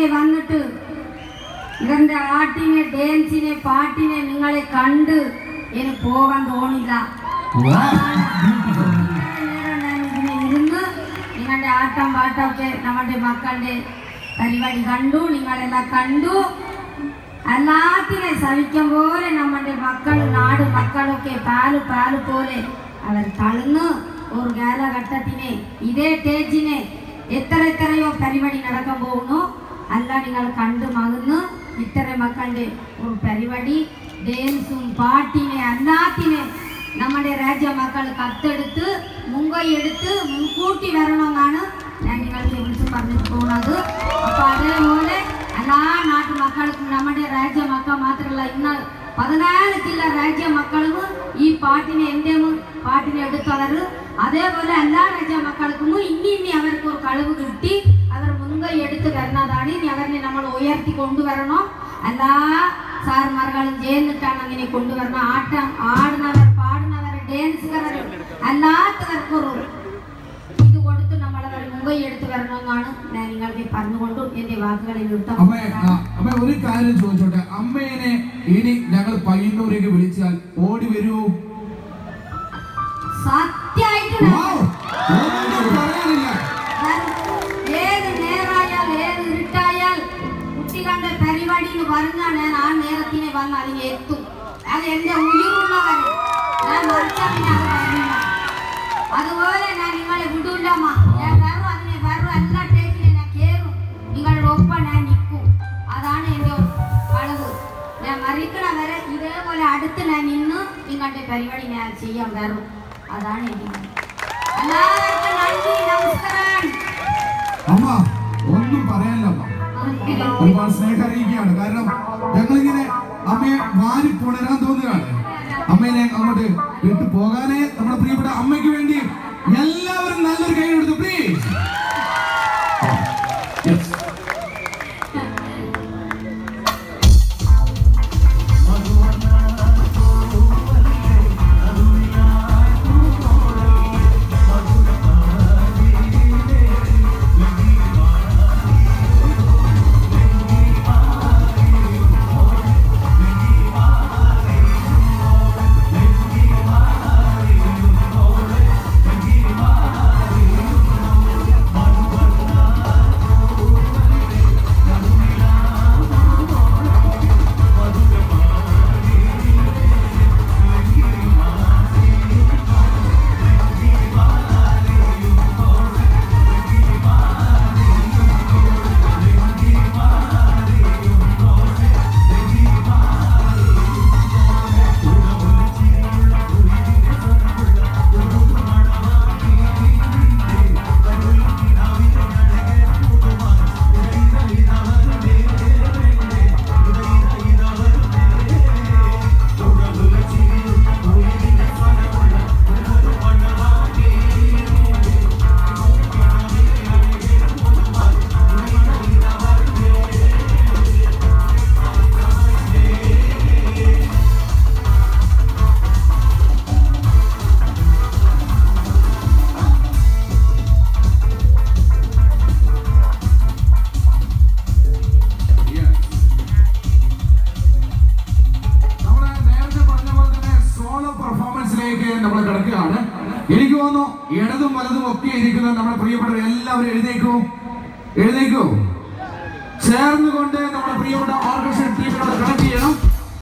പയ്യന്നൂരിനെ വന്നിട്ട് ഇവരുടെ ആട്ടിനെ ഡാൻസിനെ പാട്ടിനെ നിങ്ങളെ കണ്ട് എനിക്ക് പോകാൻ തോന്നില്ല. ഇതിനെ ഇരുന്ന് നിങ്ങളുടെ ആട്ടം പാട്ടമൊക്കെ നമ്മുടെ മക്കളുടെ പരിപാടി കണ്ടു നിങ്ങളെല്ലാം കണ്ടു. എല്ലാത്തിനെ സഹിക്കും പോലെ നമ്മുടെ മക്കൾ നാട് മക്കളൊക്കെ പാൽ പാൽ പോലെ അവർ തളർന്ന് ഒരു കാലഘട്ടത്തിനെ ഇതേ സ്റ്റേജിനെ എത്ര എത്രയോ പരിപാടി നടക്കാൻ പോകുന്നു. അല്ല നിങ്ങൾ കണ്ടു മകുന്നു ഇത്ര മക്കളുടെ ഒരു പരിപാടി. ഡാൻസും പാട്ടിനെ എല്ലാത്തിനെ നമ്മുടെ രാജ്യ മക്കൾ കത്തെടുത്ത് മുൻകൈ എടുത്ത് മുൻകൂട്ടി വരണമെന്നാണ് ഞാൻ നിങ്ങൾക്ക് വിളിച്ച് പറഞ്ഞിട്ട് പോകുന്നത് അപ്പൊ അതേപോലെ എല്ലാ നാട്ടു മക്കൾക്കും നമ്മുടെ രാജ്യ മക്കൾ മാത്രമല്ല ഇന്ന് പതിനാല് ജില്ല രാജ്യ മക്കളും ഈ പാട്ടിനെ എന്റെ പാട്ടിനെ എടുത്തവർ. അതേപോലെ എല്ലാ രാജ്യ മക്കൾക്കും ഇനി ഇനി അവർക്ക് ഒരു കഴിവ് കിട്ടി. അവർ മുൻകൈ എടുത്ത് വരുന്നതാണ് ഇനി അവരെ നമ്മൾ ഉയർത്തി കൊണ്ടുവരണം. എല്ലാ സാർമാർകളും ചേർന്നിട്ടാണ് അങ്ങനെ കൊണ്ടുവരണം. ആട്ടം ആടുന്നവർ പാടുന്നവർ ഡാൻസുകാർ അല്ലാത്തവർക്കൊരു ഇത് കൊടുത്ത് നമ്മളവർ മുൻകൈ എടുത്ത് വരണമെന്നാണ് ഞാൻ നിങ്ങൾക്ക് പറഞ്ഞുകൊണ്ട് എന്റെ വാക്കുകളിൽ അമ്മ ഒരു കാര്യം ചോദിച്ചോട്ടെ? അമ്മേനെ ഇനി ഞങ്ങൾ പയ്യന്നൂരേക്ക് വിളിച്ചാൽ ഓടി വരൂ. സത്യമായിട്ട് എന്റെ ഉயிருള്ളവരെ ഞാൻ അത് വരില്ല അതുപോലെ ഞാൻ നിങ്ങളെ വിടൂല്ലമ്മ ഞാൻ വെറും അതിനെ വെറും എല്ലാ ടേക്കിലും ഞാൻ കേറും. നിങ്ങളുടെ ഒപ്പം ഞാൻ നിൽക്കും. അതാണ് എന്റെ അളവ്. ഞാൻ മറിക്കണ വരെ ഇതേപോലെ അടുത്ത് ഞാൻ നിന്ന് നിങ്ങളുടെ പരിപാടി ഞാൻ ചെയ്യാൻ വരും അതാണ് എനിക്ക് എല്ലാവർക്കും നന്ദി നമസ്കാരം. അമ്മ ഒന്നും പറയാനില്ല ഒരുപാട് സ്നേഹം അറിയിക്കുകയാണ്. കാരണം ഞങ്ങളിങ്ങനെ അമ്മയെ വാരി പുണരാൻ തോന്നുകയാണ്. അമ്മേനെ അങ്ങോട്ട് വിട്ടു പോകാനേ നമ്മുടെ പ്രിയപ്പെട്ട അമ്മയ്ക്ക് വേണ്ടി എല്ലാവരും നല്ലൊരു കൈ കൊടുത്തു പ്ലീസ് പ്രിയപ്പെട്ടവർ എല്ലാവരും എഴുന്നേക്കൂ